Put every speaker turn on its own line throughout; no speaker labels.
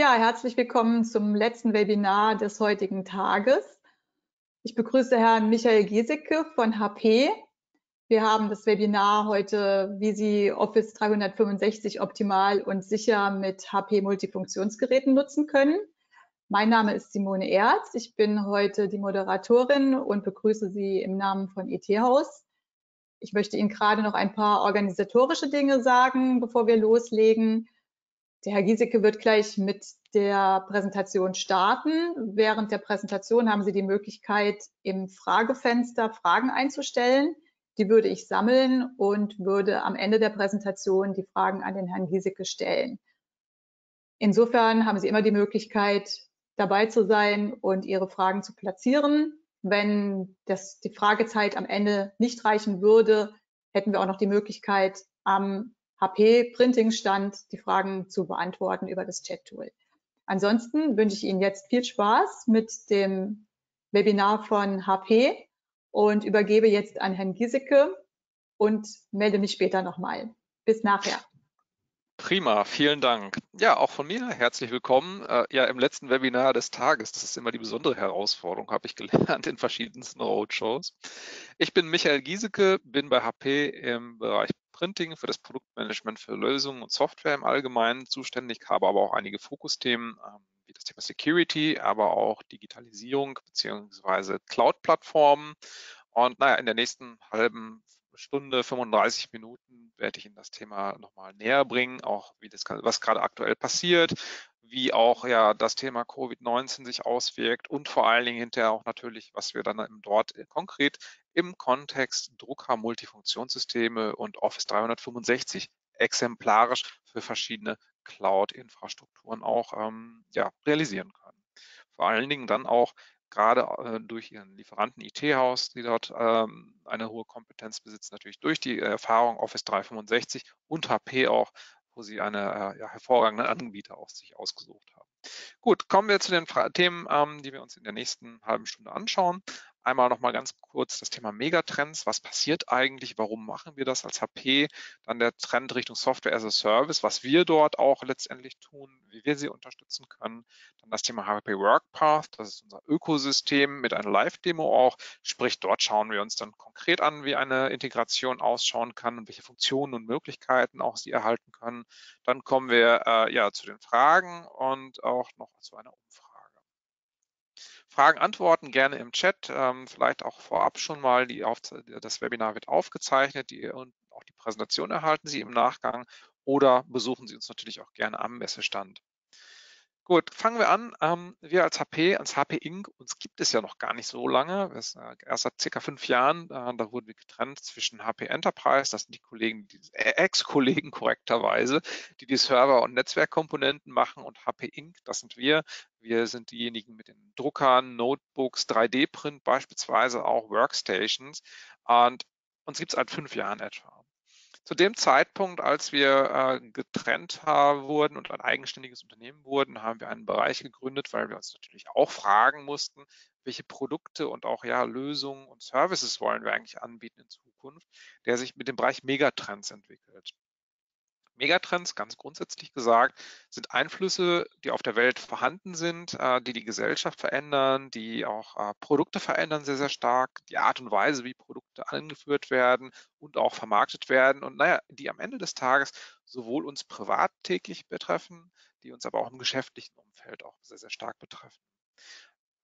Ja, herzlich willkommen zum letzten Webinar des heutigen Tages. Ich begrüße Herrn Michael Giesecke von HP. Wir haben das Webinar heute, wie Sie Office 365 optimal und sicher mit HP Multifunktionsgeräten nutzen können. Mein Name ist Simone Erz. Ich bin heute die Moderatorin und begrüße Sie im Namen von ET-Haus. Ich möchte Ihnen gerade noch ein paar organisatorische Dinge sagen, bevor wir loslegen. Der Herr Giesecke wird gleich mit der Präsentation starten. Während der Präsentation haben Sie die Möglichkeit, im Fragefenster Fragen einzustellen. Die würde ich sammeln und würde am Ende der Präsentation die Fragen an den Herrn Giesecke stellen. Insofern haben Sie immer die Möglichkeit, dabei zu sein und Ihre Fragen zu platzieren. Wenn das, die Fragezeit am Ende nicht reichen würde, hätten wir auch noch die Möglichkeit, am HP Printing stand, die Fragen zu beantworten über das Chat-Tool. Ansonsten wünsche ich Ihnen jetzt viel Spaß mit dem Webinar von HP und übergebe jetzt an Herrn Giesecke und melde mich später nochmal. Bis nachher.
Prima, vielen Dank. Ja, auch von mir herzlich willkommen. Äh, ja, im letzten Webinar des Tages, das ist immer die besondere Herausforderung, habe ich gelernt in verschiedensten Roadshows. Ich bin Michael Giesecke, bin bei HP im Bereich Printing für das Produktmanagement für Lösungen und Software im Allgemeinen zuständig, habe aber auch einige Fokusthemen ähm, wie das Thema Security, aber auch Digitalisierung beziehungsweise Cloud-Plattformen. Und naja, in der nächsten halben Stunde, 35 Minuten werde ich Ihnen das Thema nochmal näher bringen, auch wie das, was gerade aktuell passiert, wie auch ja das Thema Covid-19 sich auswirkt und vor allen Dingen hinterher auch natürlich, was wir dann dort konkret im Kontext Drucker, Multifunktionssysteme und Office 365 exemplarisch für verschiedene Cloud-Infrastrukturen auch ähm, ja, realisieren können. Vor allen Dingen dann auch gerade äh, durch ihren Lieferanten IT-Haus, die dort ähm, eine hohe Kompetenz besitzen, natürlich durch die Erfahrung Office 365 und HP auch, wo sie eine äh, ja, hervorragenden Anbieter auch sich ausgesucht haben. Gut, kommen wir zu den Fra Themen, ähm, die wir uns in der nächsten halben Stunde anschauen. Einmal noch mal ganz kurz das Thema Megatrends. Was passiert eigentlich? Warum machen wir das als HP? Dann der Trend Richtung Software as a Service, was wir dort auch letztendlich tun, wie wir sie unterstützen können. Dann das Thema HP WorkPath, das ist unser Ökosystem mit einer Live-Demo auch. Sprich, dort schauen wir uns dann konkret an, wie eine Integration ausschauen kann und welche Funktionen und Möglichkeiten auch sie erhalten können. Dann kommen wir äh, ja zu den Fragen und auch noch zu einer Umfrage. Fragen, Antworten gerne im Chat, ähm, vielleicht auch vorab schon mal. Die das Webinar wird aufgezeichnet und auch die Präsentation erhalten Sie im Nachgang oder besuchen Sie uns natürlich auch gerne am Messestand. Gut, fangen wir an. Ähm, wir als HP, als HP Inc., uns gibt es ja noch gar nicht so lange. Das, äh, erst seit circa fünf Jahren, äh, da wurden wir getrennt zwischen HP Enterprise, das sind die Kollegen, die äh, Ex-Kollegen korrekterweise, die die Server- und Netzwerkkomponenten machen und HP Inc., das sind wir. Wir sind diejenigen mit den Druckern, Notebooks, 3D-Print beispielsweise, auch Workstations. Und uns gibt es seit fünf Jahren etwa. Zu dem Zeitpunkt, als wir äh, getrennt wurden und ein eigenständiges Unternehmen wurden, haben wir einen Bereich gegründet, weil wir uns natürlich auch fragen mussten, welche Produkte und auch ja Lösungen und Services wollen wir eigentlich anbieten in Zukunft, der sich mit dem Bereich Megatrends entwickelt. Megatrends, ganz grundsätzlich gesagt, sind Einflüsse, die auf der Welt vorhanden sind, äh, die die Gesellschaft verändern, die auch äh, Produkte verändern sehr, sehr stark, die Art und Weise, wie Produkte angeführt werden und auch vermarktet werden und naja, die am Ende des Tages sowohl uns privat täglich betreffen, die uns aber auch im geschäftlichen Umfeld auch sehr, sehr stark betreffen.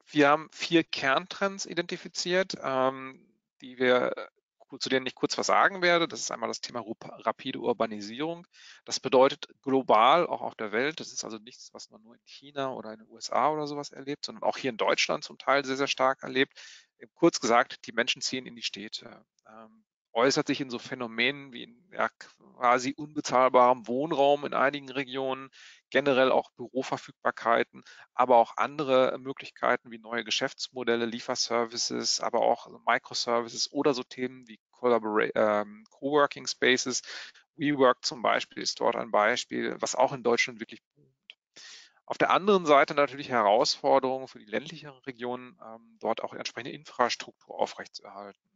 Wir haben vier Kerntrends identifiziert, ähm, die wir zu denen ich kurz was sagen werde. Das ist einmal das Thema rapide Urbanisierung. Das bedeutet global, auch auf der Welt. Das ist also nichts, was man nur in China oder in den USA oder sowas erlebt, sondern auch hier in Deutschland zum Teil sehr, sehr stark erlebt. Kurz gesagt, die Menschen ziehen in die Städte. Äußert sich in so Phänomenen wie in ja, quasi unbezahlbarem Wohnraum in einigen Regionen, generell auch Büroverfügbarkeiten, aber auch andere Möglichkeiten wie neue Geschäftsmodelle, Lieferservices, aber auch Microservices oder so Themen wie ähm, Coworking Spaces. WeWork zum Beispiel ist dort ein Beispiel, was auch in Deutschland wirklich. Auf der anderen Seite natürlich Herausforderungen für die ländlicheren Regionen, ähm, dort auch entsprechende Infrastruktur aufrechtzuerhalten.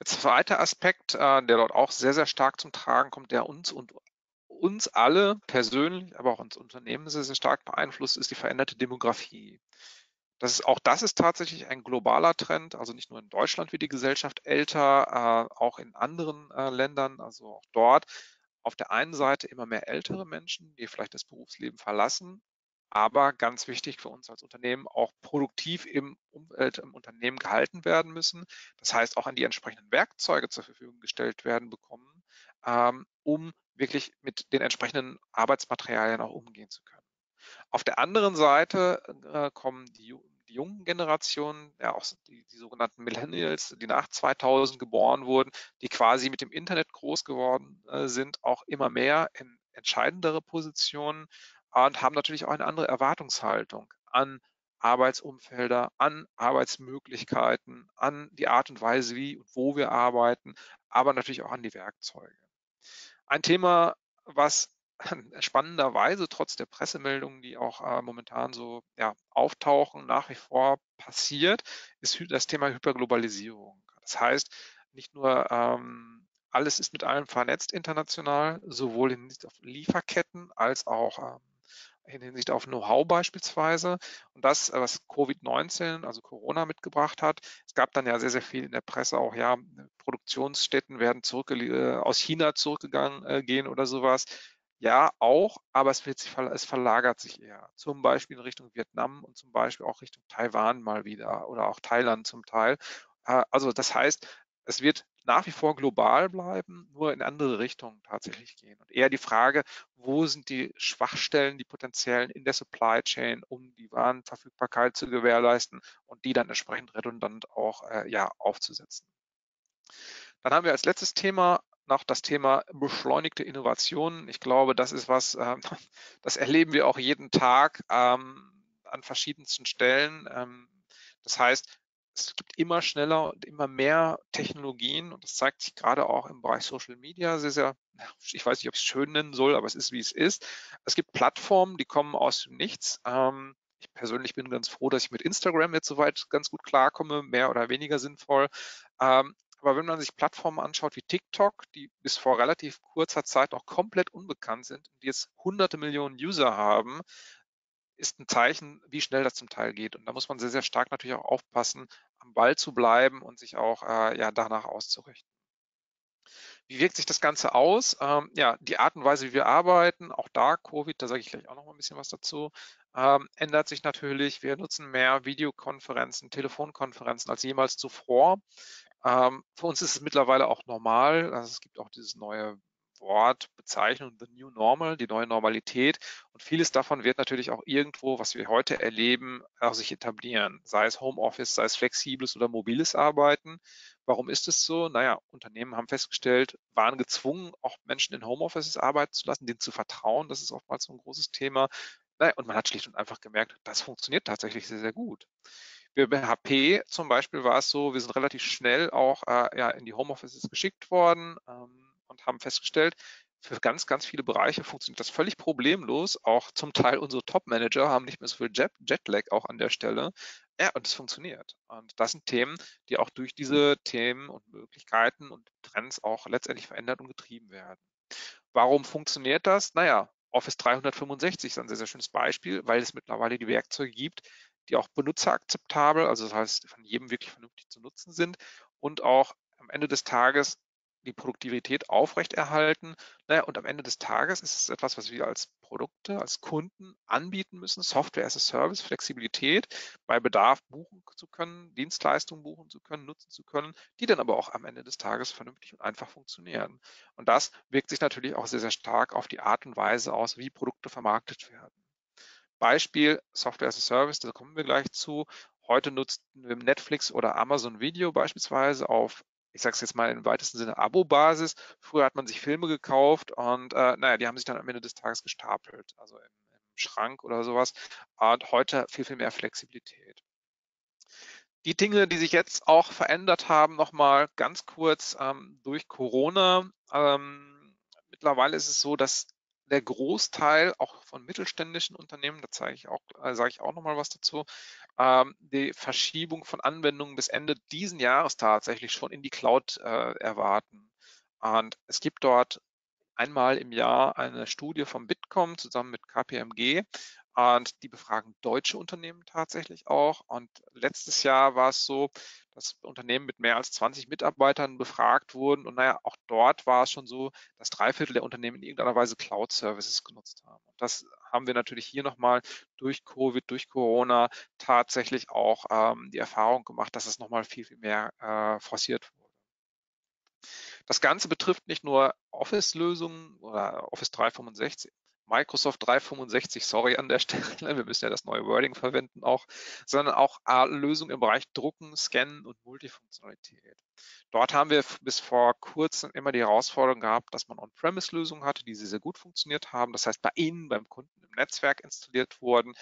Der zweite Aspekt, äh, der dort auch sehr, sehr stark zum Tragen kommt, der uns und uns alle persönlich, aber auch uns Unternehmen sehr, sehr stark beeinflusst, ist die veränderte Demografie. Das ist, auch das ist tatsächlich ein globaler Trend, also nicht nur in Deutschland wird die Gesellschaft älter, äh, auch in anderen äh, Ländern, also auch dort. Auf der einen Seite immer mehr ältere Menschen, die vielleicht das Berufsleben verlassen, aber ganz wichtig für uns als Unternehmen auch produktiv im Umwelt, im Unternehmen gehalten werden müssen. Das heißt, auch an die entsprechenden Werkzeuge zur Verfügung gestellt werden bekommen, ähm, um wirklich mit den entsprechenden Arbeitsmaterialien auch umgehen zu können. Auf der anderen Seite äh, kommen die, die, jungen Generationen, ja auch die, die, sogenannten Millennials, die nach 2000 geboren wurden, die quasi mit dem Internet groß geworden äh, sind, auch immer mehr in entscheidendere Positionen und haben natürlich auch eine andere Erwartungshaltung an Arbeitsumfelder, an Arbeitsmöglichkeiten, an die Art und Weise, wie und wo wir arbeiten, aber natürlich auch an die Werkzeuge. Ein Thema, was spannenderweise trotz der Pressemeldungen, die auch äh, momentan so ja, auftauchen, nach wie vor passiert, ist das Thema Hyperglobalisierung. Das heißt, nicht nur ähm, alles ist mit allem vernetzt international, sowohl in Lieferketten als auch ähm, in Hinsicht auf Know-how beispielsweise. Und das, äh, was Covid-19, also Corona mitgebracht hat, es gab dann ja sehr, sehr viel in der Presse auch, ja, Produktionsstätten werden zurück, äh, aus China zurückgegangen äh, gehen oder sowas. Ja, auch, aber es, wird sich, es verlagert sich eher. Zum Beispiel in Richtung Vietnam und zum Beispiel auch Richtung Taiwan mal wieder oder auch Thailand zum Teil. Äh, also das heißt, es wird nach wie vor global bleiben, nur in andere Richtungen tatsächlich gehen. Und eher die Frage, wo sind die Schwachstellen, die potenziellen in der Supply Chain, um die Warenverfügbarkeit zu gewährleisten und die dann entsprechend redundant auch äh, ja, aufzusetzen. Dann haben wir als letztes Thema noch das Thema beschleunigte Innovation. Ich glaube, das ist was, äh, das erleben wir auch jeden Tag ähm, an verschiedensten Stellen. Ähm, das heißt, es gibt immer schneller und immer mehr Technologien und das zeigt sich gerade auch im Bereich Social Media sehr, sehr, ich weiß nicht, ob ich es schön nennen soll, aber es ist, wie es ist. Es gibt Plattformen, die kommen aus dem Nichts. Ähm, ich persönlich bin ganz froh, dass ich mit Instagram jetzt soweit ganz gut klarkomme, mehr oder weniger sinnvoll. Ähm, aber wenn man sich Plattformen anschaut wie TikTok, die bis vor relativ kurzer Zeit noch komplett unbekannt sind und die jetzt hunderte Millionen User haben, ist ein Zeichen, wie schnell das zum Teil geht. Und da muss man sehr, sehr stark natürlich auch aufpassen, am Ball zu bleiben und sich auch äh, ja, danach auszurichten. Wie wirkt sich das Ganze aus? Ähm, ja, die Art und Weise, wie wir arbeiten, auch da Covid, da sage ich gleich auch noch mal ein bisschen was dazu, ähm, ändert sich natürlich. Wir nutzen mehr Videokonferenzen, Telefonkonferenzen als jemals zuvor. Ähm, für uns ist es mittlerweile auch normal. Also es gibt auch dieses neue Wort, Bezeichnung, the new normal, die neue Normalität. Und vieles davon wird natürlich auch irgendwo, was wir heute erleben, auch sich etablieren. Sei es Homeoffice, sei es flexibles oder mobiles Arbeiten. Warum ist es so? Naja, Unternehmen haben festgestellt, waren gezwungen, auch Menschen in Homeoffices arbeiten zu lassen, denen zu vertrauen. Das ist oftmals so ein großes Thema. Naja, und man hat schlicht und einfach gemerkt, das funktioniert tatsächlich sehr, sehr gut. Bei HP zum Beispiel war es so, wir sind relativ schnell auch äh, ja, in die Homeoffices geschickt worden ähm, und haben festgestellt, für ganz, ganz viele Bereiche funktioniert das völlig problemlos. Auch zum Teil unsere Top-Manager haben nicht mehr so viel Jet Jetlag auch an der Stelle. Ja, und es funktioniert. Und das sind Themen, die auch durch diese Themen und Möglichkeiten und Trends auch letztendlich verändert und getrieben werden. Warum funktioniert das? Naja, Office 365 ist ein sehr, sehr schönes Beispiel, weil es mittlerweile die Werkzeuge gibt, die auch benutzerakzeptabel, also das heißt von jedem wirklich vernünftig zu nutzen sind und auch am Ende des Tages die Produktivität aufrechterhalten. Naja, und am Ende des Tages ist es etwas, was wir als Produkte, als Kunden anbieten müssen. Software as a Service, Flexibilität, bei Bedarf buchen zu können, Dienstleistungen buchen zu können, nutzen zu können, die dann aber auch am Ende des Tages vernünftig und einfach funktionieren. Und das wirkt sich natürlich auch sehr, sehr stark auf die Art und Weise aus, wie Produkte vermarktet werden. Beispiel Software as a Service, da kommen wir gleich zu. Heute nutzt Netflix oder Amazon Video beispielsweise auf, ich sage es jetzt mal im weitesten Sinne, Abo-Basis. Früher hat man sich Filme gekauft und äh, naja, die haben sich dann am Ende des Tages gestapelt, also im, im Schrank oder sowas. Und heute viel, viel mehr Flexibilität. Die Dinge, die sich jetzt auch verändert haben, nochmal ganz kurz ähm, durch Corona. Ähm, mittlerweile ist es so, dass der Großteil auch von mittelständischen Unternehmen, da zeige ich auch, äh, sage ich auch nochmal was dazu, ähm, die Verschiebung von Anwendungen bis Ende diesen Jahres tatsächlich schon in die Cloud äh, erwarten. Und es gibt dort einmal im Jahr eine Studie vom Bitkom zusammen mit KPMG und die befragen deutsche Unternehmen tatsächlich auch. Und letztes Jahr war es so, dass Unternehmen mit mehr als 20 Mitarbeitern befragt wurden. Und naja, auch dort war es schon so, dass drei Viertel der Unternehmen in irgendeiner Weise Cloud-Services genutzt haben. Und das haben wir natürlich hier nochmal durch Covid, durch Corona tatsächlich auch ähm, die Erfahrung gemacht, dass es nochmal viel, viel mehr äh, forciert wurde. Das Ganze betrifft nicht nur Office-Lösungen oder Office 365, Microsoft 365, sorry an der Stelle, wir müssen ja das neue Wording verwenden auch, sondern auch Lösungen im Bereich Drucken, Scannen und Multifunktionalität. Dort haben wir bis vor kurzem immer die Herausforderung gehabt, dass man On-Premise-Lösungen hatte, die sehr, sehr gut funktioniert haben. Das heißt, bei Ihnen, beim Kunden im Netzwerk installiert wurden,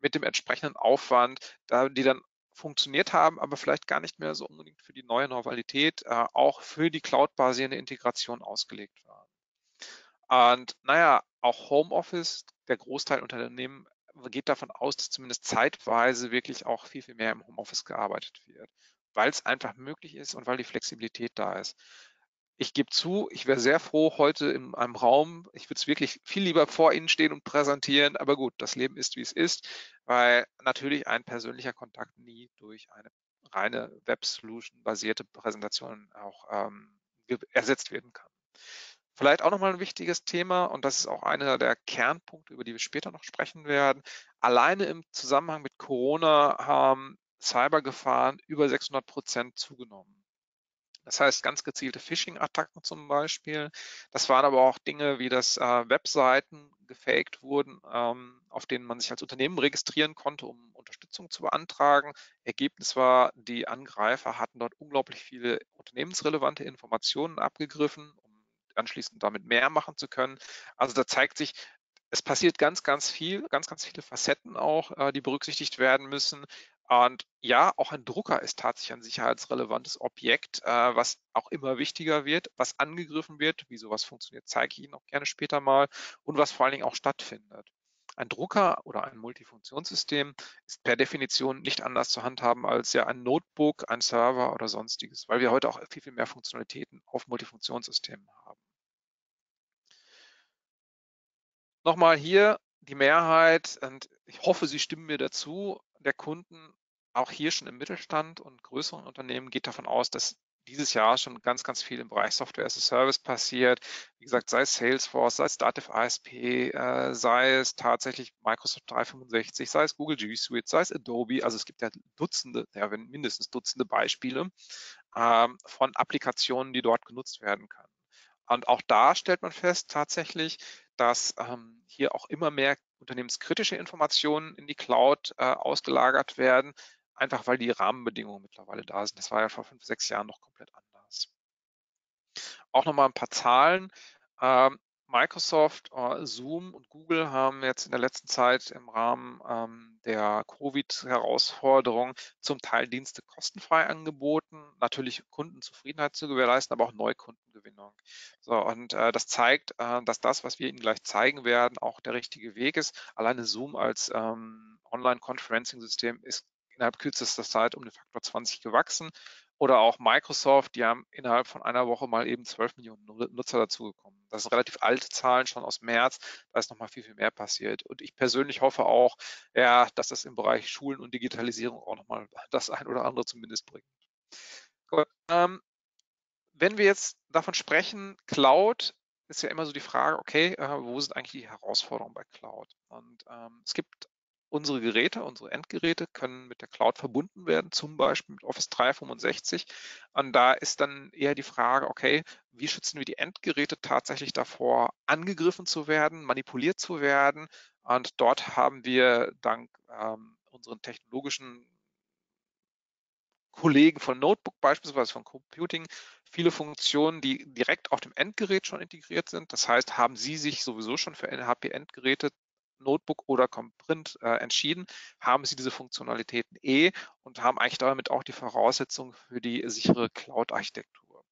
mit dem entsprechenden Aufwand, die dann funktioniert haben, aber vielleicht gar nicht mehr so unbedingt für die neue Normalität, äh, auch für die cloud-basierende Integration ausgelegt waren. Und naja, auch Homeoffice, der Großteil Unternehmen geht davon aus, dass zumindest zeitweise wirklich auch viel, viel mehr im Homeoffice gearbeitet wird, weil es einfach möglich ist und weil die Flexibilität da ist. Ich gebe zu, ich wäre sehr froh heute in einem Raum. Ich würde es wirklich viel lieber vor Ihnen stehen und präsentieren. Aber gut, das Leben ist, wie es ist, weil natürlich ein persönlicher Kontakt nie durch eine reine Web-Solution-basierte Präsentation auch ähm, ersetzt werden kann. Vielleicht auch nochmal ein wichtiges Thema, und das ist auch einer der Kernpunkte, über die wir später noch sprechen werden. Alleine im Zusammenhang mit Corona haben Cybergefahren über 600 Prozent zugenommen. Das heißt, ganz gezielte Phishing-Attacken zum Beispiel. Das waren aber auch Dinge, wie dass äh, Webseiten gefaked wurden, ähm, auf denen man sich als Unternehmen registrieren konnte, um Unterstützung zu beantragen. Ergebnis war, die Angreifer hatten dort unglaublich viele unternehmensrelevante Informationen abgegriffen, anschließend damit mehr machen zu können. Also da zeigt sich, es passiert ganz, ganz viel, ganz, ganz viele Facetten auch, äh, die berücksichtigt werden müssen. Und ja, auch ein Drucker ist tatsächlich ein sicherheitsrelevantes Objekt, äh, was auch immer wichtiger wird, was angegriffen wird. Wie sowas funktioniert, zeige ich Ihnen auch gerne später mal und was vor allen Dingen auch stattfindet. Ein Drucker oder ein Multifunktionssystem ist per Definition nicht anders zu handhaben als ja ein Notebook, ein Server oder sonstiges, weil wir heute auch viel, viel mehr Funktionalitäten auf Multifunktionssystemen haben. Nochmal hier die Mehrheit, und ich hoffe, Sie stimmen mir dazu, der Kunden, auch hier schon im Mittelstand und größeren Unternehmen, geht davon aus, dass dieses Jahr schon ganz, ganz viel im Bereich Software as a Service passiert. Wie gesagt, sei es Salesforce, sei es Dativ ASP, äh, sei es tatsächlich Microsoft 365, sei es Google G Suite, sei es Adobe. Also es gibt ja Dutzende, ja, mindestens Dutzende Beispiele ähm, von Applikationen, die dort genutzt werden können. Und auch da stellt man fest tatsächlich, dass ähm, hier auch immer mehr unternehmenskritische Informationen in die Cloud äh, ausgelagert werden, einfach weil die Rahmenbedingungen mittlerweile da sind. Das war ja vor fünf, sechs Jahren noch komplett anders. Auch nochmal ein paar Zahlen. Ähm, Microsoft, äh, Zoom und Google haben jetzt in der letzten Zeit im Rahmen ähm, der Covid-Herausforderung zum Teil Dienste kostenfrei angeboten, natürlich Kundenzufriedenheit zu gewährleisten, aber auch Neukundengewinnung. So, und äh, das zeigt, äh, dass das, was wir Ihnen gleich zeigen werden, auch der richtige Weg ist. Alleine Zoom als ähm, Online-Conferencing-System ist innerhalb kürzester Zeit um den Faktor 20 gewachsen. Oder auch Microsoft, die haben innerhalb von einer Woche mal eben 12 Millionen Nutzer dazugekommen. Das sind relativ alte Zahlen schon aus März. Da ist noch mal viel, viel mehr passiert. Und ich persönlich hoffe auch, ja, dass das im Bereich Schulen und Digitalisierung auch noch mal das ein oder andere zumindest bringt. Ähm, wenn wir jetzt davon sprechen, Cloud ist ja immer so die Frage, okay, äh, wo sind eigentlich die Herausforderungen bei Cloud? Und ähm, es gibt Unsere Geräte, unsere Endgeräte können mit der Cloud verbunden werden, zum Beispiel mit Office 365. Und da ist dann eher die Frage, okay, wie schützen wir die Endgeräte tatsächlich davor, angegriffen zu werden, manipuliert zu werden? Und dort haben wir dank ähm, unseren technologischen Kollegen von Notebook beispielsweise von Computing viele Funktionen, die direkt auf dem Endgerät schon integriert sind. Das heißt, haben Sie sich sowieso schon für HP-Endgeräte Notebook oder Comprint äh, entschieden, haben sie diese Funktionalitäten eh und haben eigentlich damit auch die Voraussetzung für die sichere Cloud-Architektur.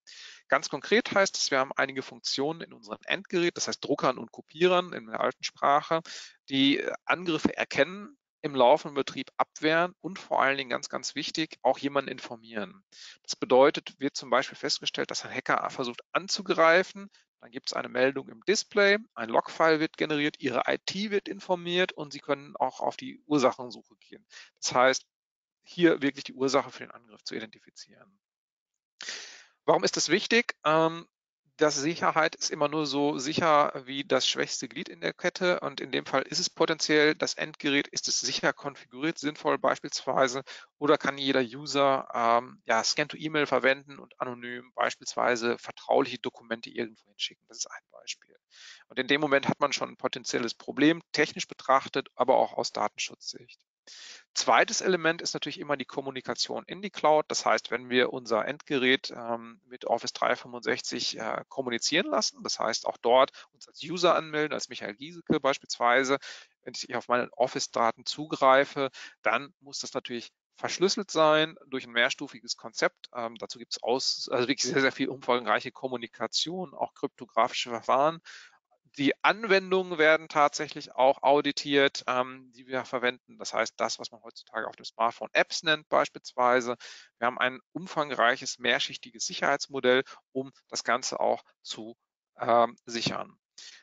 Ganz konkret heißt es, wir haben einige Funktionen in unserem Endgerät, das heißt Druckern und Kopierern in der alten Sprache, die äh, Angriffe erkennen, im laufenden Betrieb abwehren und vor allen Dingen ganz, ganz wichtig, auch jemanden informieren. Das bedeutet, wird zum Beispiel festgestellt, dass ein Hacker versucht anzugreifen, Dann gibt es eine Meldung im Display, ein Logfile wird generiert, Ihre IT wird informiert und Sie können auch auf die Ursachensuche gehen. Das heißt, hier wirklich die Ursache für den Angriff zu identifizieren. Warum ist das wichtig? Ähm, dass Sicherheit ist immer nur so sicher wie das schwächste Glied in der Kette und in dem Fall ist es potenziell das Endgerät, ist es sicher konfiguriert, sinnvoll beispielsweise oder kann jeder User ähm, ja, Scan-to-E-Mail verwenden und anonym beispielsweise vertrauliche Dokumente irgendwo hinschicken. Das ist ein Beispiel. Und in dem Moment hat man schon ein potenzielles Problem, technisch betrachtet, aber auch aus Datenschutzsicht. Zweites Element ist natürlich immer die Kommunikation in die Cloud. Das heißt, wenn wir unser Endgerät ähm, mit Office 365 äh, kommunizieren lassen, das heißt auch dort uns als User anmelden, als Michael Giesecke beispielsweise, wenn ich auf meine Office-Daten zugreife, dann muss das natürlich verschlüsselt sein durch ein mehrstufiges Konzept. Ähm, dazu gibt es also wirklich sehr, sehr viel umfangreiche Kommunikation, auch kryptografische Verfahren die Anwendungen werden tatsächlich auch auditiert, ähm, die wir verwenden. Das heißt, das, was man heutzutage auf dem Smartphone Apps nennt beispielsweise. Wir haben ein umfangreiches, mehrschichtiges Sicherheitsmodell, um das Ganze auch zu ähm, sichern.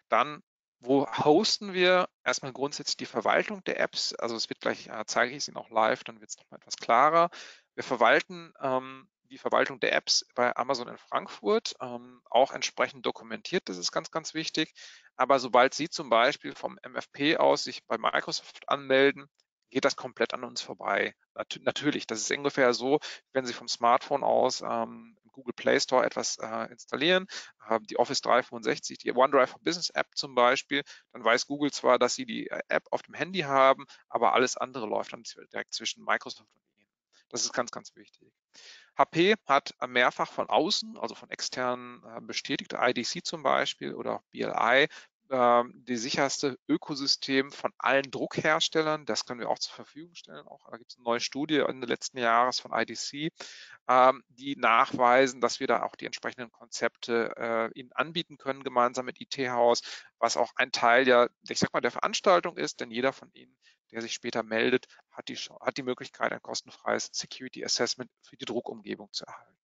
Dann wo hosten wir erstmal grundsätzlich die Verwaltung der Apps? Also es wird gleich, äh, zeige ich es Ihnen auch live, dann wird es nochmal etwas klarer. Wir verwalten ähm, die Verwaltung der Apps bei Amazon in Frankfurt ähm, auch entsprechend dokumentiert. Das ist ganz, ganz wichtig. Aber sobald Sie zum Beispiel vom MFP aus sich bei Microsoft anmelden, geht das komplett an uns vorbei. Nat natürlich, das ist ungefähr so, wenn Sie vom Smartphone aus ähm, im Google Play Store etwas äh, installieren, äh, die Office 365, die OneDrive for Business App zum Beispiel, dann weiß Google zwar, dass Sie die äh, App auf dem Handy haben, aber alles andere läuft dann direkt zwischen Microsoft und Ihnen. Das ist ganz, ganz wichtig. HP hat mehrfach von außen, also von externen äh, bestätigt, IDC zum Beispiel oder BLI, ähm, die sicherste Ökosystem von allen Druckherstellern. Das können wir auch zur Verfügung stellen. Auch da gibt es eine neue Studie Ende letzten Jahres von IDC, ähm, die nachweisen, dass wir da auch die entsprechenden Konzepte äh, Ihnen anbieten können, gemeinsam mit IT-Haus, was auch ein Teil der, ich sag mal, der Veranstaltung ist, denn jeder von Ihnen, der sich später meldet, hat die, hat die Möglichkeit, ein kostenfreies Security Assessment für die Druckumgebung zu erhalten.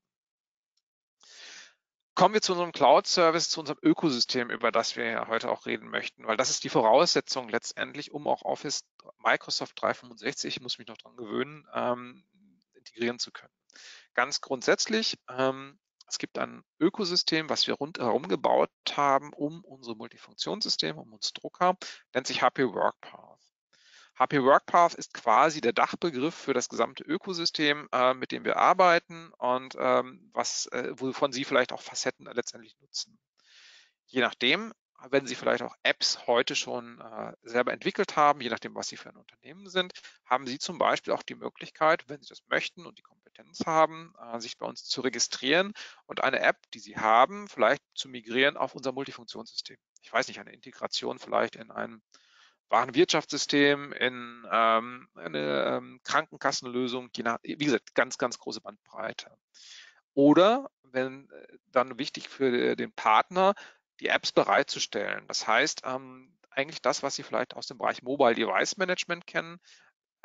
Kommen wir zu unserem Cloud-Service, zu unserem Ökosystem, über das wir ja heute auch reden möchten, weil das ist die Voraussetzung letztendlich, um auch Office Microsoft 365, ich muss mich noch dran gewöhnen, ähm, integrieren zu können. Ganz grundsätzlich, ähm, es gibt ein Ökosystem, was wir rundherum gebaut haben, um unsere Multifunktionssysteme, um uns Drucker, nennt sich HP WorkPath. HP WorkPath ist quasi der Dachbegriff für das gesamte Ökosystem, äh, mit dem wir arbeiten und ähm, was, äh, wovon Sie vielleicht auch Facetten letztendlich nutzen. Je nachdem, wenn Sie vielleicht auch Apps heute schon äh, selber entwickelt haben, je nachdem, was Sie für ein Unternehmen sind, haben Sie zum Beispiel auch die Möglichkeit, wenn Sie das möchten und die Kompetenz haben, äh, sich bei uns zu registrieren und eine App, die Sie haben, vielleicht zu migrieren auf unser Multifunktionssystem. Ich weiß nicht, eine Integration vielleicht in einem Warenwirtschaftssystem, in ähm, eine ähm, Krankenkassenlösung, je nach, wie gesagt, ganz, ganz große Bandbreite. Oder wenn äh, dann wichtig für den Partner, die Apps bereitzustellen. Das heißt, ähm, eigentlich das, was Sie vielleicht aus dem Bereich Mobile Device Management kennen.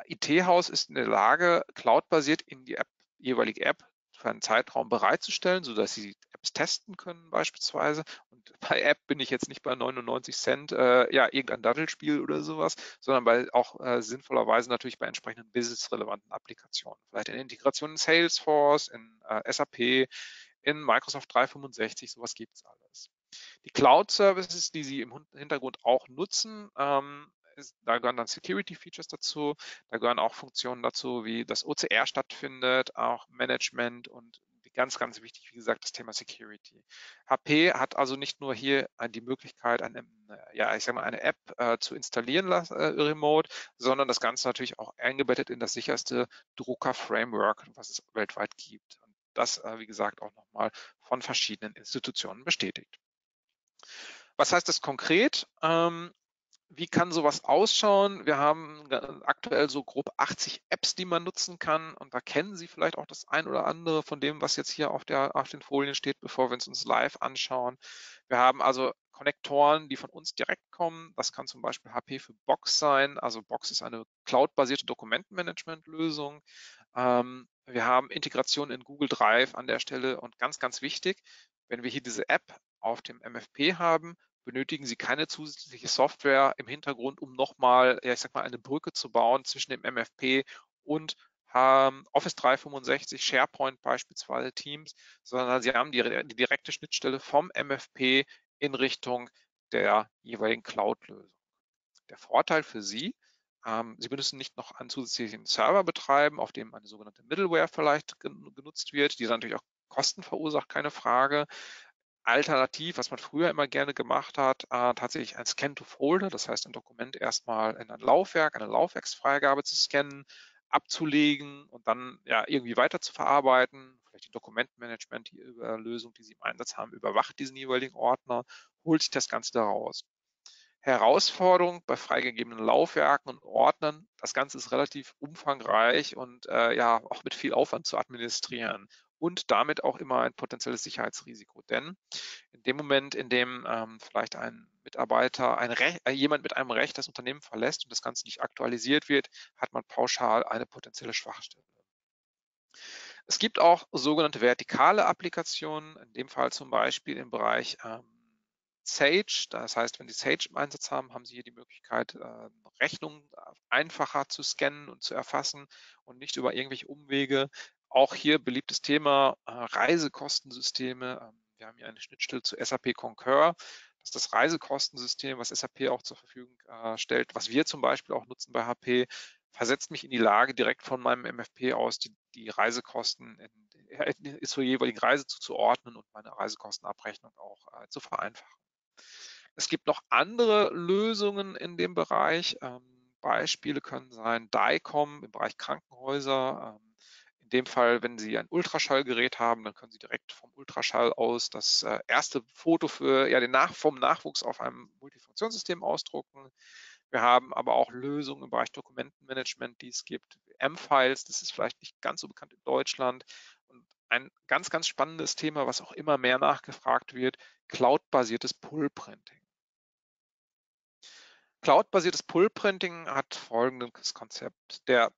IT-Haus ist in der Lage, cloudbasiert in die App, jeweilige App für einen Zeitraum bereitzustellen, sodass Sie Apps testen können beispielsweise. Und bei App bin ich jetzt nicht bei 99 Cent, äh, ja, irgendein Dattelspiel oder sowas, sondern bei auch äh, sinnvollerweise natürlich bei entsprechenden businessrelevanten Applikationen. Vielleicht in Integration in Salesforce, in äh, SAP, in Microsoft 365, sowas gibt es alles. Die Cloud-Services, die Sie im Hintergrund auch nutzen, ähm, ist, da gehören dann Security-Features dazu, da gehören auch Funktionen dazu, wie das OCR stattfindet, auch Management und ganz, ganz wichtig, wie gesagt, das Thema Security. HP hat also nicht nur hier die Möglichkeit, eine, ja, ich sag mal, eine App äh, zu installieren äh, remote, sondern das Ganze natürlich auch eingebettet in das sicherste Drucker-Framework, was es weltweit gibt. Und das, äh, wie gesagt, auch nochmal von verschiedenen Institutionen bestätigt. Was heißt das konkret? Ähm, wie kann sowas ausschauen? Wir haben aktuell so grob 80 Apps, die man nutzen kann und da kennen Sie vielleicht auch das ein oder andere von dem, was jetzt hier auf, der, auf den Folien steht, bevor wir uns live anschauen. Wir haben also Konnektoren, die von uns direkt kommen. Das kann zum Beispiel HP für Box sein. Also Box ist eine cloud-basierte Dokumentenmanagement-Lösung. Ähm, wir haben Integration in Google Drive an der Stelle und ganz, ganz wichtig, wenn wir hier diese App auf dem MFP haben, benötigen Sie keine zusätzliche Software im Hintergrund, um nochmal, ja, ich sag mal, eine Brücke zu bauen zwischen dem MFP und ähm, Office 365, SharePoint beispielsweise, Teams, sondern Sie haben die, die direkte Schnittstelle vom MFP in Richtung der jeweiligen Cloud-Lösung. Der Vorteil für Sie, ähm, Sie müssen nicht noch einen zusätzlichen Server betreiben, auf dem eine sogenannte Middleware vielleicht genutzt wird, die natürlich auch Kosten verursacht, keine Frage. Alternativ, was man früher immer gerne gemacht hat, äh, tatsächlich ein Scan-to-Folder, das heißt ein Dokument erstmal in ein Laufwerk, eine Laufwerksfreigabe zu scannen, abzulegen und dann ja irgendwie weiter zu verarbeiten. Vielleicht die Dokumentenmanagement, die Lösung, die Sie im Einsatz haben, überwacht diesen jeweiligen Ordner, holt sich das Ganze daraus. Herausforderung bei freigegebenen Laufwerken und Ordnern, das Ganze ist relativ umfangreich und äh, ja auch mit viel Aufwand zu administrieren und damit auch immer ein potenzielles Sicherheitsrisiko. Denn in dem Moment, in dem ähm, vielleicht ein Mitarbeiter, ein Recht, äh, jemand mit einem Recht das Unternehmen verlässt und das Ganze nicht aktualisiert wird, hat man pauschal eine potenzielle Schwachstelle. Es gibt auch sogenannte vertikale Applikationen, in dem Fall zum Beispiel im Bereich ähm, Sage. Das heißt, wenn Sie Sage im Einsatz haben, haben Sie hier die Möglichkeit, äh, Rechnungen einfacher zu scannen und zu erfassen und nicht über irgendwelche Umwege auch hier beliebtes Thema äh, Reisekostensysteme. Ähm, wir haben hier eine Schnittstelle zu SAP Concur. Das ist das Reisekostensystem, was SAP auch zur Verfügung äh, stellt, was wir zum Beispiel auch nutzen bei HP, versetzt mich in die Lage, direkt von meinem MFP aus die, die Reisekosten in, in, zur jeweiligen Reise zuzuordnen und meine Reisekostenabrechnung auch äh, zu vereinfachen. Es gibt noch andere Lösungen in dem Bereich. Ähm, Beispiele können sein DICOM im Bereich Krankenhäuser. Ähm, dem Fall, wenn Sie ein Ultraschallgerät haben, dann können Sie direkt vom Ultraschall aus das äh, erste Foto für ja, den Nach vom Nachwuchs auf einem Multifunktionssystem ausdrucken. Wir haben aber auch Lösungen im Bereich Dokumentenmanagement, die es gibt. M-Files, das ist vielleicht nicht ganz so bekannt in Deutschland. Und ein ganz, ganz spannendes Thema, was auch immer mehr nachgefragt wird, Cloud-basiertes Pull-Printing. Cloud-basiertes Pull-Printing hat folgendes Konzept. Der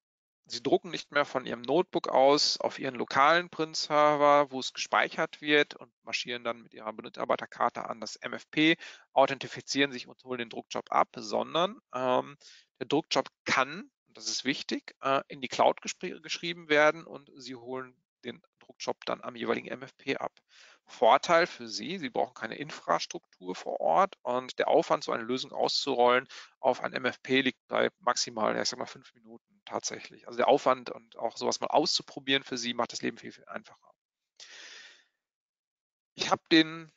Sie drucken nicht mehr von Ihrem Notebook aus auf Ihren lokalen Print-Server, wo es gespeichert wird und marschieren dann mit Ihrer Mitarbeiterkarte an das MFP, authentifizieren sich und holen den Druckjob ab, sondern ähm, der Druckjob kann, das ist wichtig, äh, in die Cloud geschrieben werden und Sie holen den Druckjob dann am jeweiligen MFP ab. Vorteil für Sie, Sie brauchen keine Infrastruktur vor Ort und der Aufwand, so eine Lösung auszurollen auf ein MFP liegt bei maximal, ich sag mal, fünf Minuten tatsächlich. Also der Aufwand und auch sowas mal auszuprobieren für Sie macht das Leben viel, viel einfacher. Ich habe den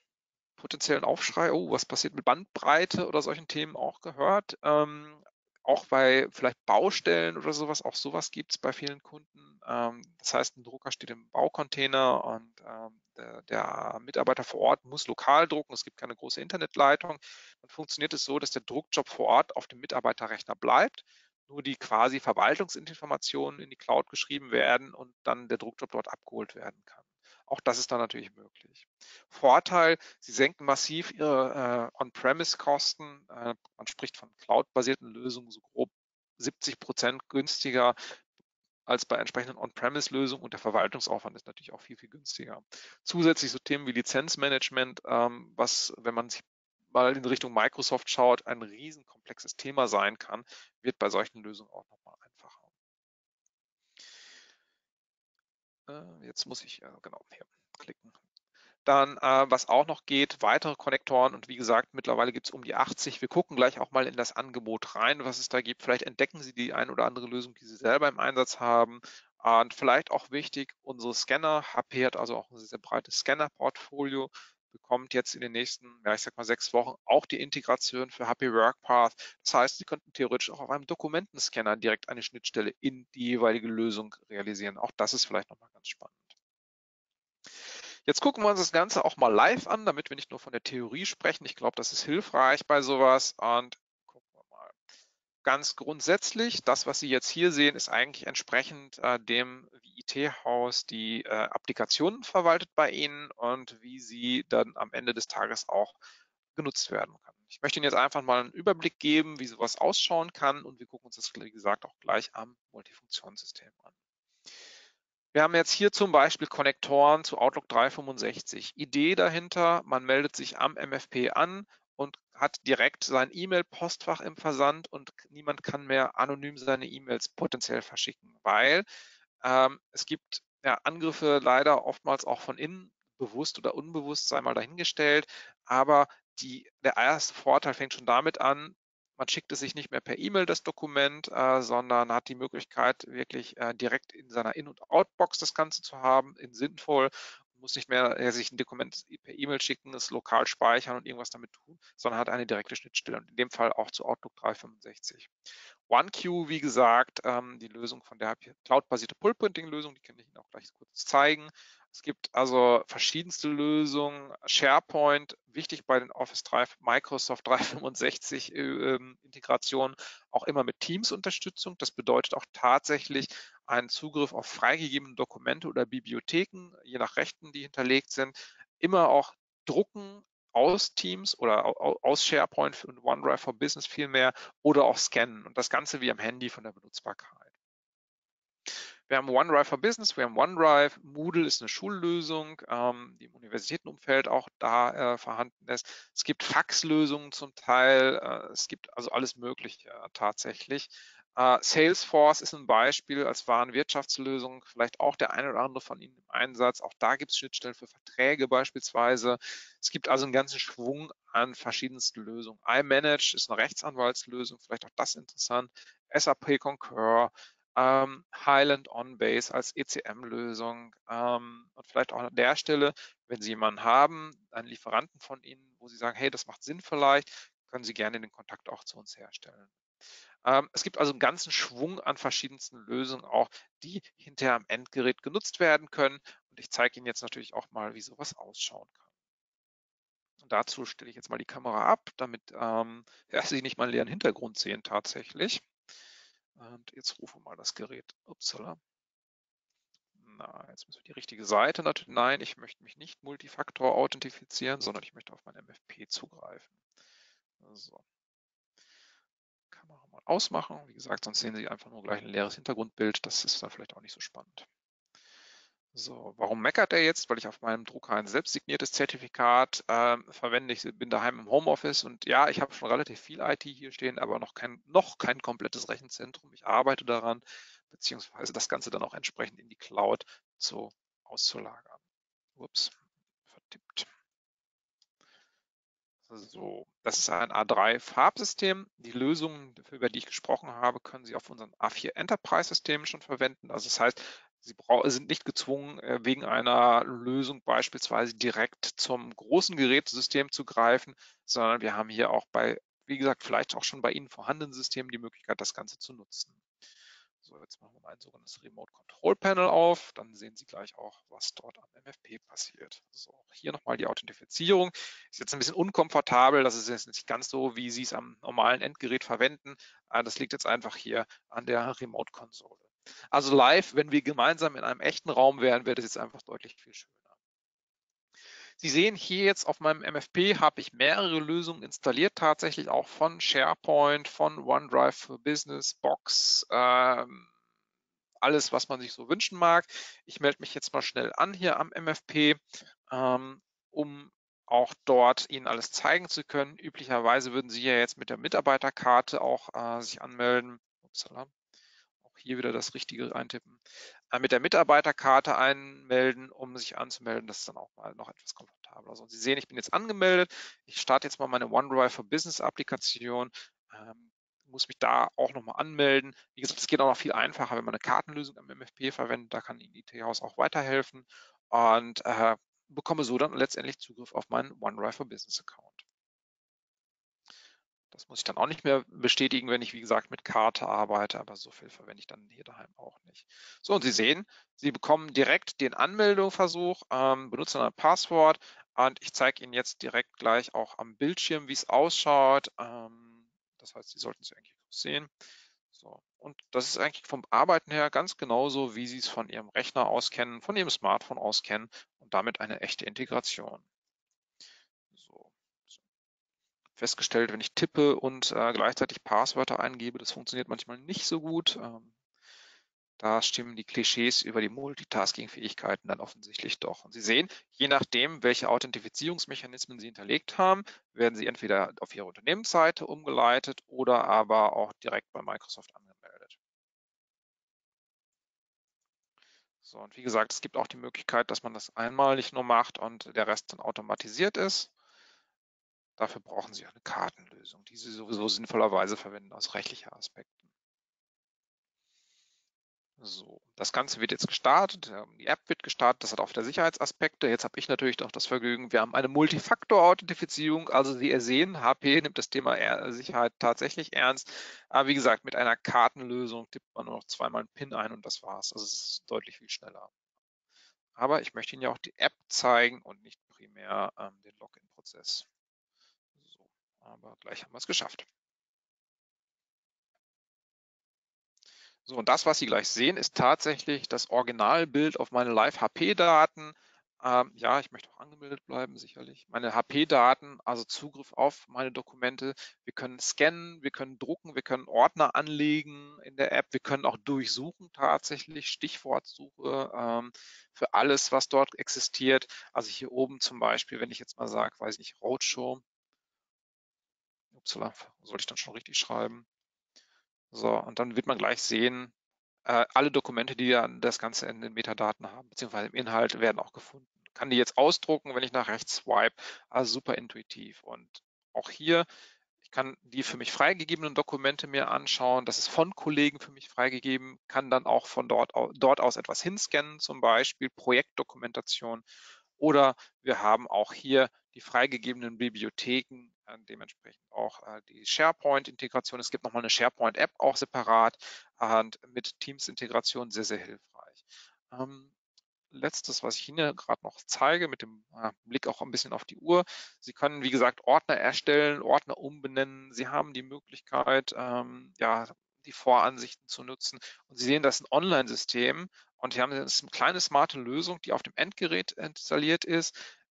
potenziellen Aufschrei, oh, was passiert mit Bandbreite oder solchen Themen auch gehört. Ähm, auch bei vielleicht Baustellen oder sowas, auch sowas gibt es bei vielen Kunden. Ähm, das heißt, ein Drucker steht im Baucontainer und ähm, der, der, Mitarbeiter vor Ort muss lokal drucken. Es gibt keine große Internetleitung. Dann funktioniert es so, dass der Druckjob vor Ort auf dem Mitarbeiterrechner bleibt, nur die quasi Verwaltungsinformationen in die Cloud geschrieben werden und dann der Druckjob dort abgeholt werden kann. Auch das ist dann natürlich möglich. Vorteil, Sie senken massiv Ihre äh, On-Premise-Kosten. Äh, man spricht von Cloud-basierten Lösungen, so grob 70 Prozent günstiger als bei entsprechenden On-Premise-Lösungen und der Verwaltungsaufwand ist natürlich auch viel, viel günstiger. Zusätzlich so Themen wie Lizenzmanagement, ähm, was, wenn man sich mal in Richtung Microsoft schaut, ein riesenkomplexes Thema sein kann, wird bei solchen Lösungen auch nochmal einfacher. Äh, jetzt muss ich, äh, genau, hier klicken. Dann, äh, was auch noch geht, weitere Konnektoren und wie gesagt, mittlerweile gibt es um die 80. Wir gucken gleich auch mal in das Angebot rein, was es da gibt. Vielleicht entdecken Sie die ein oder andere Lösung, die Sie selber im Einsatz haben. Und vielleicht auch wichtig, unsere Scanner, HP hat also auch ein sehr breites Scanner-Portfolio, bekommt jetzt in den nächsten, ja, ich sag mal sechs Wochen auch die Integration für HP WorkPath. Das heißt, Sie könnten theoretisch auch auf einem Dokumentenscanner direkt eine Schnittstelle in die jeweilige Lösung realisieren. Auch das ist vielleicht nochmal ganz spannend. Jetzt gucken wir uns das Ganze auch mal live an, damit wir nicht nur von der Theorie sprechen. Ich glaube, das ist hilfreich bei sowas. Und. Ganz grundsätzlich, das, was Sie jetzt hier sehen, ist eigentlich entsprechend äh, dem, wie IT-Haus die äh, Applikationen verwaltet bei Ihnen und wie sie dann am Ende des Tages auch genutzt werden kann. Ich möchte Ihnen jetzt einfach mal einen Überblick geben, wie sowas ausschauen kann und wir gucken uns das, wie gesagt, auch gleich am Multifunktionssystem an. Wir haben jetzt hier zum Beispiel Konnektoren zu Outlook 365. Idee dahinter, man meldet sich am MFP an und hat direkt sein E-Mail-Postfach im Versand und niemand kann mehr anonym seine E-Mails potenziell verschicken, weil ähm, es gibt ja, Angriffe leider oftmals auch von innen, bewusst oder unbewusst, sei mal dahingestellt. Aber die, der erste Vorteil fängt schon damit an, man schickt es sich nicht mehr per E-Mail, das Dokument, äh, sondern hat die Möglichkeit, wirklich äh, direkt in seiner In- und Outbox das Ganze zu haben, in sinnvoll muss nicht mehr äh, sich ein Dokument per E-Mail schicken, es lokal speichern und irgendwas damit tun, sondern hat eine direkte Schnittstelle und in dem Fall auch zu Outlook 365. OneQ, wie gesagt, ähm, die Lösung von der Cloud-basierte Pull-Printing-Lösung, die kann ich Ihnen auch gleich kurz zeigen. Es gibt also verschiedenste Lösungen. SharePoint, wichtig bei den Office 3, Microsoft 365 äh, ähm, Integrationen, auch immer mit Teams-Unterstützung. Das bedeutet auch tatsächlich einen Zugriff auf freigegebene Dokumente oder Bibliotheken, je nach Rechten, die hinterlegt sind. Immer auch drucken aus Teams oder aus SharePoint und OneDrive for Business vielmehr oder auch scannen und das Ganze wie am Handy von der Benutzbarkeit. Wir haben OneDrive for Business, wir haben OneDrive, Moodle ist eine Schullösung, ähm, die im Universitätenumfeld auch da äh, vorhanden ist. Es gibt Faxlösungen zum Teil, äh, es gibt also alles Mögliche äh, tatsächlich. Äh, Salesforce ist ein Beispiel als Warenwirtschaftslösung, vielleicht auch der eine oder andere von Ihnen im Einsatz. Auch da gibt es Schnittstellen für Verträge beispielsweise. Es gibt also einen ganzen Schwung an verschiedensten Lösungen. iManage ist eine Rechtsanwaltslösung, vielleicht auch das interessant. SAP Concur, ähm, Highland On-Base als ECM-Lösung ähm, und vielleicht auch an der Stelle, wenn Sie jemanden haben, einen Lieferanten von Ihnen, wo Sie sagen, hey, das macht Sinn vielleicht, können Sie gerne den Kontakt auch zu uns herstellen. Ähm, es gibt also einen ganzen Schwung an verschiedensten Lösungen auch, die hinterher am Endgerät genutzt werden können. Und ich zeige Ihnen jetzt natürlich auch mal, wie sowas ausschauen kann. Und dazu stelle ich jetzt mal die Kamera ab, damit ähm, Sie nicht mal einen leeren Hintergrund sehen tatsächlich. Und jetzt rufe mal das Gerät. Upsala. Na, jetzt müssen wir die richtige Seite natürlich. Nein, ich möchte mich nicht Multifaktor authentifizieren, sondern ich möchte auf mein MFP zugreifen. So. Kamera mal ausmachen. Wie gesagt, sonst sehen Sie einfach nur gleich ein leeres Hintergrundbild. Das ist dann vielleicht auch nicht so spannend. So, warum meckert er jetzt? Weil ich auf meinem Drucker ein selbstsigniertes Zertifikat äh, verwende. Ich bin daheim im Homeoffice und ja, ich habe schon relativ viel IT hier stehen, aber noch kein, noch kein komplettes Rechenzentrum. Ich arbeite daran, beziehungsweise das Ganze dann auch entsprechend in die Cloud zu, auszulagern. Ups, vertippt. So, das ist ein A3-Farbsystem. Die Lösungen, über die ich gesprochen habe, können Sie auf unseren A4 Enterprise-Systemen schon verwenden. Also das heißt, Sie sind nicht gezwungen, äh, wegen einer Lösung beispielsweise direkt zum großen Gerätesystem zu greifen, sondern wir haben hier auch bei, wie gesagt, vielleicht auch schon bei Ihnen vorhandenen Systemen die Möglichkeit, das Ganze zu nutzen. So, jetzt machen wir mal ein sogenanntes Remote Control Panel auf. Dann sehen Sie gleich auch, was dort am MFP passiert. So, hier nochmal die Authentifizierung. Ist jetzt ein bisschen unkomfortabel. Das ist jetzt nicht ganz so, wie Sie es am normalen Endgerät verwenden. Äh, das liegt jetzt einfach hier an der Remote Konsole. Also live, wenn wir gemeinsam in einem echten Raum wären, wäre das jetzt einfach deutlich viel schöner. Sie sehen hier jetzt auf meinem MFP habe ich mehrere Lösungen installiert, tatsächlich auch von SharePoint, von OneDrive für Business, Box, ähm, alles, was man sich so wünschen mag. Ich melde mich jetzt mal schnell an hier am MFP, ähm, um auch dort Ihnen alles zeigen zu können. Üblicherweise würden Sie ja jetzt mit der Mitarbeiterkarte auch äh, sich anmelden. Upsala hier wieder das Richtige eintippen, mit der Mitarbeiterkarte einmelden, um sich anzumelden. Das ist dann auch mal noch etwas komfortabler. Also Sie sehen, ich bin jetzt angemeldet. Ich starte jetzt mal meine OneDrive for Business Applikation. Ähm, muss mich da auch nochmal anmelden. Wie gesagt, es geht auch noch viel einfacher, wenn man eine Kartenlösung am MFP verwendet. Da kann Ihnen IT-Haus auch weiterhelfen und äh, bekomme so dann letztendlich Zugriff auf meinen OneDrive for Business Account. Das muss ich dann auch nicht mehr bestätigen, wenn ich, wie gesagt, mit Karte arbeite, aber so viel verwende ich dann hier daheim auch nicht. So, und Sie sehen, Sie bekommen direkt den Anmeldungsversuch, ähm, benutzen ein Passwort und ich zeige Ihnen jetzt direkt gleich auch am Bildschirm, wie es ausschaut. Ähm, das heißt, Sie sollten es eigentlich sehen. So, und das ist eigentlich vom Arbeiten her ganz genauso, wie Sie es von Ihrem Rechner aus kennen, von Ihrem Smartphone aus kennen und damit eine echte Integration festgestellt, wenn ich tippe und äh, gleichzeitig Passwörter eingebe, das funktioniert manchmal nicht so gut. Ähm, da stimmen die Klischees über die Multitasking-Fähigkeiten dann offensichtlich doch. Und Sie sehen, je nachdem, welche Authentifizierungsmechanismen Sie hinterlegt haben, werden Sie entweder auf Ihre Unternehmensseite umgeleitet oder aber auch direkt bei Microsoft angemeldet. So, und wie gesagt, es gibt auch die Möglichkeit, dass man das einmalig nur macht und der Rest dann automatisiert ist. Dafür brauchen Sie eine Kartenlösung, die Sie sowieso sinnvollerweise verwenden aus rechtlicher Aspekten. So, das Ganze wird jetzt gestartet, die App wird gestartet, das hat auch wieder Sicherheitsaspekte. Jetzt habe ich natürlich noch das Vergnügen, wir haben eine Multifaktor-Authentifizierung, also Sie sehen, HP nimmt das Thema Sicherheit tatsächlich ernst. Aber wie gesagt, mit einer Kartenlösung tippt man nur noch zweimal einen PIN ein und das war's. Also es ist deutlich viel schneller. Aber ich möchte Ihnen ja auch die App zeigen und nicht primär ähm, den Login-Prozess. Aber gleich haben wir es geschafft. So, und das, was Sie gleich sehen, ist tatsächlich das Originalbild auf meine Live-HP-Daten. Ähm, ja, ich möchte auch angemeldet bleiben, sicherlich. Meine HP-Daten, also Zugriff auf meine Dokumente. Wir können scannen, wir können drucken, wir können Ordner anlegen in der App. Wir können auch durchsuchen tatsächlich, Stichwortsuche ähm, für alles, was dort existiert. Also hier oben zum Beispiel, wenn ich jetzt mal sage, weiß ich nicht, Roadshow. Upsala, sollte ich dann schon richtig schreiben. So, und dann wird man gleich sehen, äh, alle Dokumente, die ja das Ganze in den Metadaten haben, beziehungsweise im Inhalt, werden auch gefunden. Kann die jetzt ausdrucken, wenn ich nach rechts swipe, also super intuitiv. Und auch hier, ich kann die für mich freigegebenen Dokumente mir anschauen. Das ist von Kollegen für mich freigegeben, kann dann auch von dort, dort aus etwas hinscannen, zum Beispiel Projektdokumentation. Oder wir haben auch hier die freigegebenen Bibliotheken, dementsprechend auch äh, die SharePoint-Integration. Es gibt nochmal eine SharePoint-App auch separat und mit Teams-Integration sehr, sehr hilfreich. Ähm, letztes, was ich Ihnen gerade noch zeige, mit dem äh, Blick auch ein bisschen auf die Uhr. Sie können, wie gesagt, Ordner erstellen, Ordner umbenennen. Sie haben die Möglichkeit, ähm, ja, die Voransichten zu nutzen. Und Sie sehen, das ist ein Online-System und hier haben Sie eine kleine smarte Lösung, die auf dem Endgerät installiert ist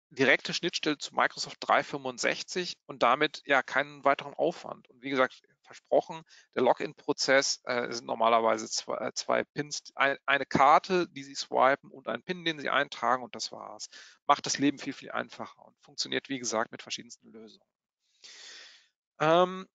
direkte Schnittstelle zu Microsoft 365 und damit ja keinen weiteren Aufwand. Und wie gesagt, versprochen, der Login-Prozess äh, sind normalerweise zwei, äh, zwei Pins, ein, eine Karte, die Sie swipen und ein Pin, den Sie eintragen und das war's. Macht das Leben viel, viel einfacher und funktioniert, wie gesagt, mit verschiedensten Lösungen. Ähm,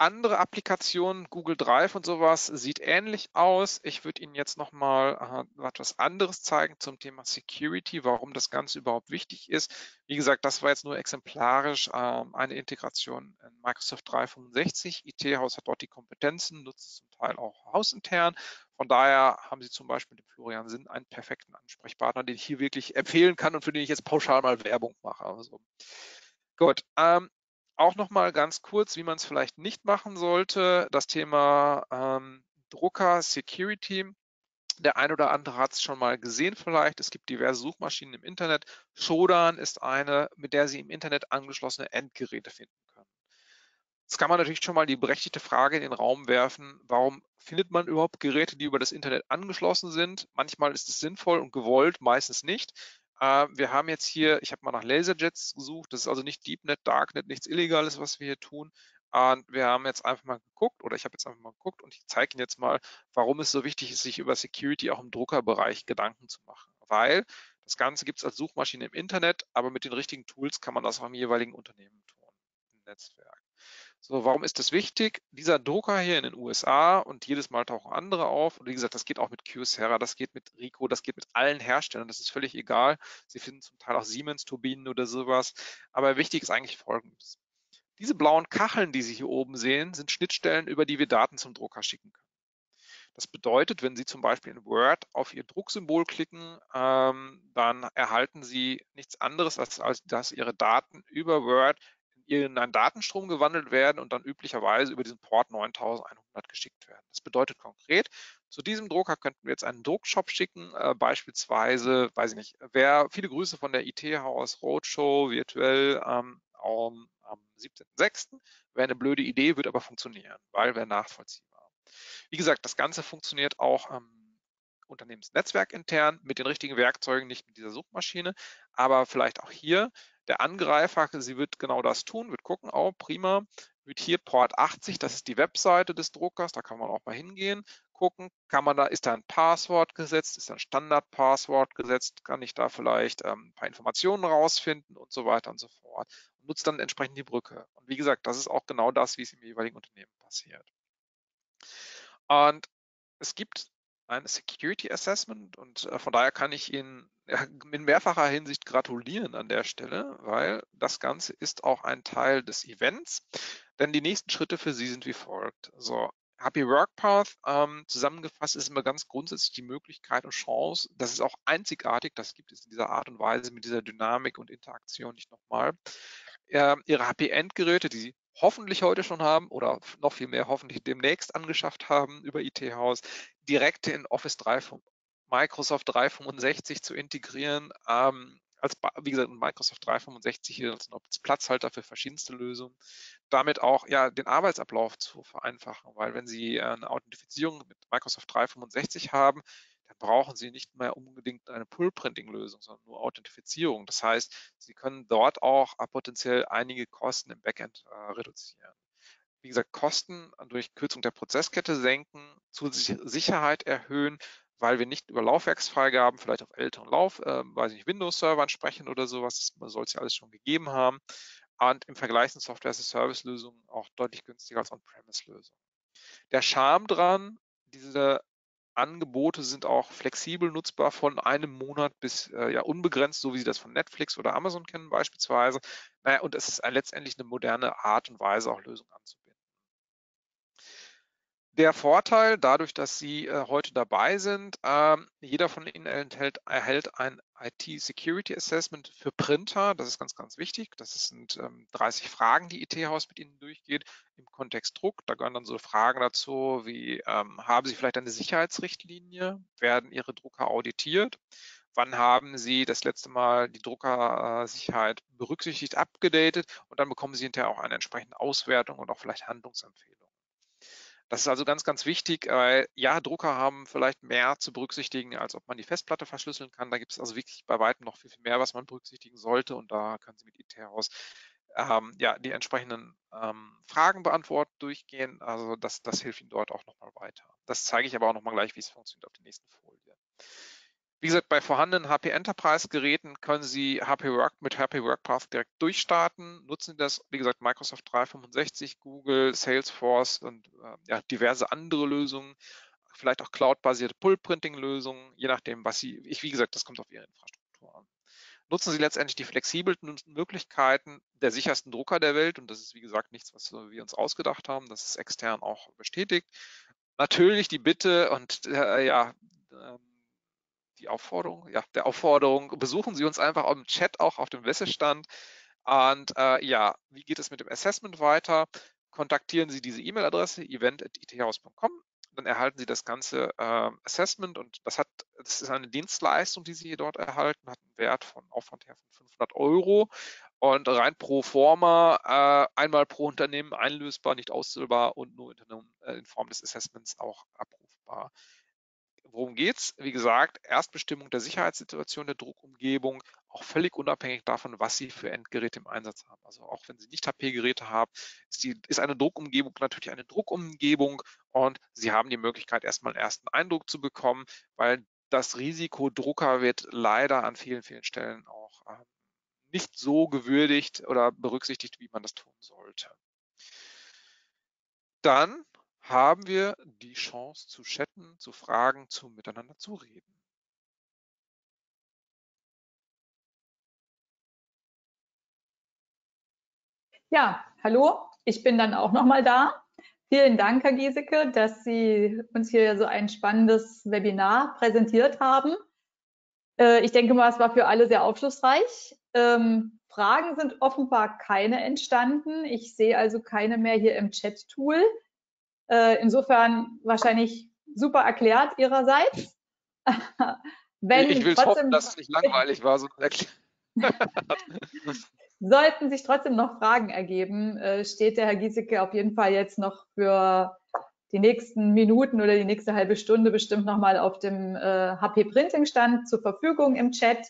andere Applikationen, Google Drive und sowas, sieht ähnlich aus. Ich würde Ihnen jetzt nochmal äh, etwas anderes zeigen zum Thema Security, warum das Ganze überhaupt wichtig ist. Wie gesagt, das war jetzt nur exemplarisch äh, eine Integration in Microsoft 365. IT-Haus hat dort die Kompetenzen, nutzt es zum Teil auch hausintern. Von daher haben Sie zum Beispiel mit dem Florian Sinn einen perfekten Ansprechpartner, den ich hier wirklich empfehlen kann und für den ich jetzt pauschal mal Werbung mache. Also, gut, ähm, auch noch mal ganz kurz, wie man es vielleicht nicht machen sollte, das Thema ähm, Drucker Security. Der ein oder andere hat es schon mal gesehen vielleicht. Es gibt diverse Suchmaschinen im Internet. Shodan ist eine, mit der Sie im Internet angeschlossene Endgeräte finden können. Jetzt kann man natürlich schon mal die berechtigte Frage in den Raum werfen, warum findet man überhaupt Geräte, die über das Internet angeschlossen sind? Manchmal ist es sinnvoll und gewollt, meistens nicht. Äh, wir haben jetzt hier, ich habe mal nach Laserjets gesucht, das ist also nicht DeepNet, Darknet, nichts Illegales, was wir hier tun. Und wir haben jetzt einfach mal geguckt, oder ich habe jetzt einfach mal geguckt und ich zeige Ihnen jetzt mal, warum es so wichtig ist, sich über Security auch im Druckerbereich Gedanken zu machen. Weil das Ganze gibt es als Suchmaschine im Internet, aber mit den richtigen Tools kann man das auch im jeweiligen Unternehmen tun, im Netzwerk. So, warum ist das wichtig? Dieser Drucker hier in den USA und jedes Mal tauchen andere auf. Und wie gesagt, das geht auch mit Kyocera, das geht mit Rico, das geht mit allen Herstellern. Das ist völlig egal. Sie finden zum Teil auch Siemens-Turbinen oder sowas. Aber wichtig ist eigentlich Folgendes. Diese blauen Kacheln, die Sie hier oben sehen, sind Schnittstellen, über die wir Daten zum Drucker schicken können. Das bedeutet, wenn Sie zum Beispiel in Word auf Ihr Drucksymbol klicken, ähm, dann erhalten Sie nichts anderes, als, als dass Ihre Daten über Word in einen Datenstrom gewandelt werden und dann üblicherweise über diesen Port 9100 geschickt werden. Das bedeutet konkret, zu diesem Drucker könnten wir jetzt einen Druckshop schicken, äh, beispielsweise, weiß ich nicht, wer viele Grüße von der IT-Haus Roadshow virtuell ähm, am, am 17.06. Wäre eine blöde Idee, wird aber funktionieren, weil wäre nachvollziehbar. Wie gesagt, das Ganze funktioniert auch ähm, Unternehmensnetzwerk intern mit den richtigen Werkzeugen, nicht mit dieser Suchmaschine, aber vielleicht auch hier der Angreifer, sie wird genau das tun, wird gucken, oh prima, wird hier Port 80, das ist die Webseite des Druckers, da kann man auch mal hingehen, gucken, kann man da, ist da ein Passwort gesetzt, ist da ein Standardpasswort gesetzt, kann ich da vielleicht ähm, ein paar Informationen rausfinden und so weiter und so fort und nutzt dann entsprechend die Brücke. Und wie gesagt, das ist auch genau das, wie es im jeweiligen Unternehmen passiert. Und es gibt ein Security Assessment und äh, von daher kann ich Ihnen in mehrfacher Hinsicht gratulieren an der Stelle, weil das Ganze ist auch ein Teil des Events, denn die nächsten Schritte für Sie sind wie folgt. So, Happy Work Path ähm, zusammengefasst ist immer ganz grundsätzlich die Möglichkeit und Chance, das ist auch einzigartig, das gibt es in dieser Art und Weise mit dieser Dynamik und Interaktion nicht nochmal, äh, Ihre HP-Endgeräte, die Sie hoffentlich heute schon haben oder noch viel mehr hoffentlich demnächst angeschafft haben über IT-Haus, direkt in Office 3, Microsoft 365 zu integrieren. Ähm, als, wie gesagt, Microsoft 365 hier als Platzhalter für verschiedenste Lösungen. Damit auch ja, den Arbeitsablauf zu vereinfachen, weil wenn Sie äh, eine Authentifizierung mit Microsoft 365 haben, dann brauchen Sie nicht mehr unbedingt eine Pull-Printing-Lösung, sondern nur Authentifizierung. Das heißt, Sie können dort auch potenziell einige Kosten im Backend äh, reduzieren. Wie gesagt, Kosten durch Kürzung der Prozesskette senken, zusätzliche Sicherheit erhöhen, weil wir nicht über Laufwerksfreigaben, vielleicht auf älteren Lauf, äh, weiß nicht, Windows-Servern sprechen oder sowas, man soll es ja alles schon gegeben haben. Und im Vergleich zu Software-as-a-Service-Lösungen auch deutlich günstiger als On-Premise-Lösungen. Der Charme dran, diese Angebote sind auch flexibel nutzbar von einem Monat bis äh, ja unbegrenzt, so wie Sie das von Netflix oder Amazon kennen beispielsweise. Naja, und es ist letztendlich eine moderne Art und Weise, auch Lösungen anzubieten. Der Vorteil, dadurch, dass Sie äh, heute dabei sind, ähm, jeder von Ihnen enthält, erhält ein IT-Security Assessment für Printer. Das ist ganz, ganz wichtig. Das sind ähm, 30 Fragen, die IT-Haus mit Ihnen durchgeht im Kontext Druck. Da gehören dann so Fragen dazu wie, ähm, haben Sie vielleicht eine Sicherheitsrichtlinie? Werden Ihre Drucker auditiert? Wann haben Sie das letzte Mal die Druckersicherheit berücksichtigt, abgedatet? Und dann bekommen Sie hinterher auch eine entsprechende Auswertung und auch vielleicht Handlungsempfehlungen. Das ist also ganz, ganz wichtig, weil ja, Drucker haben vielleicht mehr zu berücksichtigen, als ob man die Festplatte verschlüsseln kann. Da gibt es also wirklich bei weitem noch viel, viel mehr, was man berücksichtigen sollte und da können Sie mit IT heraus ähm, ja, die entsprechenden ähm, Fragen beantworten, durchgehen. Also das, das hilft Ihnen dort auch nochmal weiter. Das zeige ich aber auch nochmal gleich, wie es funktioniert auf der nächsten Folie. Wie gesagt, bei vorhandenen HP Enterprise Geräten können Sie HP Work mit HP WorkPath direkt durchstarten. Nutzen Sie das, wie gesagt, Microsoft 365, Google, Salesforce und äh, ja, diverse andere Lösungen. Vielleicht auch cloud-basierte Pull-Printing-Lösungen, je nachdem, was Sie, ich, wie gesagt, das kommt auf Ihre Infrastruktur an. Nutzen Sie letztendlich die flexibelsten Möglichkeiten der sichersten Drucker der Welt. Und das ist, wie gesagt, nichts, was wir uns ausgedacht haben. Das ist extern auch bestätigt. Natürlich die Bitte und äh, ja, ähm, die Aufforderung, ja, der Aufforderung, besuchen Sie uns einfach im Chat auch auf dem Messestand. Und äh, ja, wie geht es mit dem Assessment weiter? Kontaktieren Sie diese E-Mail-Adresse event.ithaus.com, dann erhalten Sie das ganze äh, Assessment und das hat, das ist eine Dienstleistung, die Sie dort erhalten, hat einen Wert von Aufwand her von 500 Euro und rein pro forma äh, einmal pro Unternehmen einlösbar, nicht auszählbar und nur in, in Form des Assessments auch abrufbar. Worum geht's? Wie gesagt, Erstbestimmung der Sicherheitssituation der Druckumgebung, auch völlig unabhängig davon, was Sie für Endgeräte im Einsatz haben. Also auch wenn Sie nicht HP-Geräte haben, ist, die, ist eine Druckumgebung natürlich eine Druckumgebung und Sie haben die Möglichkeit, erstmal einen ersten Eindruck zu bekommen, weil das Risiko Drucker wird leider an vielen, vielen Stellen auch ähm, nicht so gewürdigt oder berücksichtigt, wie man das tun sollte. Dann haben wir die Chance zu chatten, zu fragen, zu miteinander zu reden.
Ja, hallo, ich bin dann auch nochmal da. Vielen Dank, Herr Giesecke, dass Sie uns hier so ein spannendes Webinar präsentiert haben. Äh, ich denke mal, es war für alle sehr aufschlussreich. Ähm, Fragen sind offenbar keine entstanden. Ich sehe also keine mehr hier im Chat-Tool. Äh, insofern wahrscheinlich super erklärt Ihrerseits.
Wenn ich will trotzdem, hoffen, dass es nicht langweilig war. So
Sollten sich trotzdem noch Fragen ergeben, äh, steht der Herr Giesecke auf jeden Fall jetzt noch für die nächsten Minuten oder die nächste halbe Stunde bestimmt nochmal auf dem äh, HP Printing Stand zur Verfügung im Chat.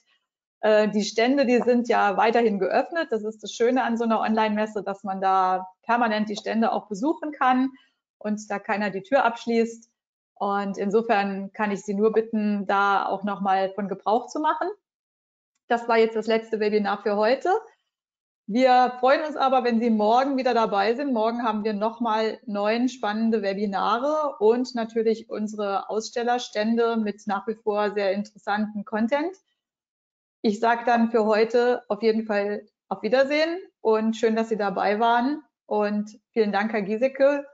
Äh, die Stände, die sind ja weiterhin geöffnet. Das ist das Schöne an so einer Online-Messe, dass man da permanent die Stände auch besuchen kann und da keiner die Tür abschließt. Und insofern kann ich Sie nur bitten, da auch nochmal von Gebrauch zu machen. Das war jetzt das letzte Webinar für heute. Wir freuen uns aber, wenn Sie morgen wieder dabei sind. Morgen haben wir nochmal neun spannende Webinare und natürlich unsere Ausstellerstände mit nach wie vor sehr interessanten Content. Ich sage dann für heute auf jeden Fall auf Wiedersehen und schön, dass Sie dabei waren. Und vielen Dank, Herr Giesecke,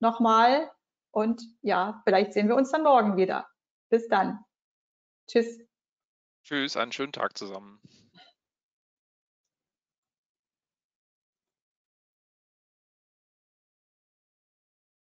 nochmal. Und ja, vielleicht sehen wir uns dann morgen wieder. Bis dann. Tschüss.
Tschüss, einen schönen Tag zusammen.